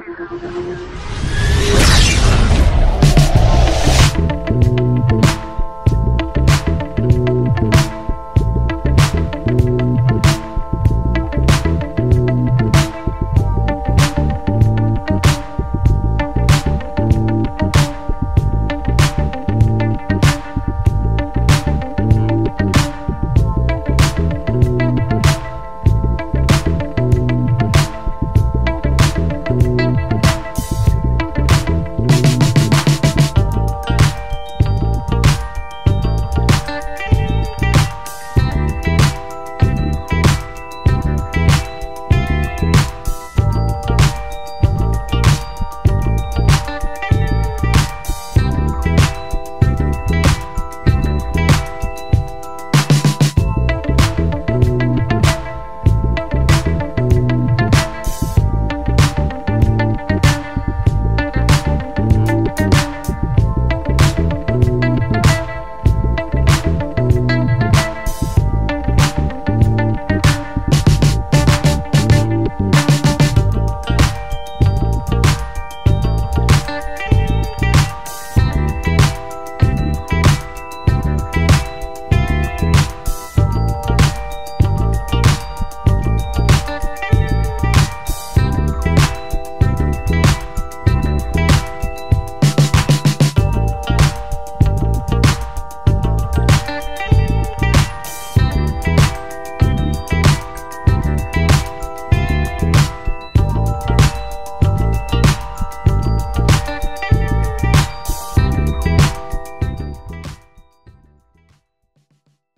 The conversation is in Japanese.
なるほど。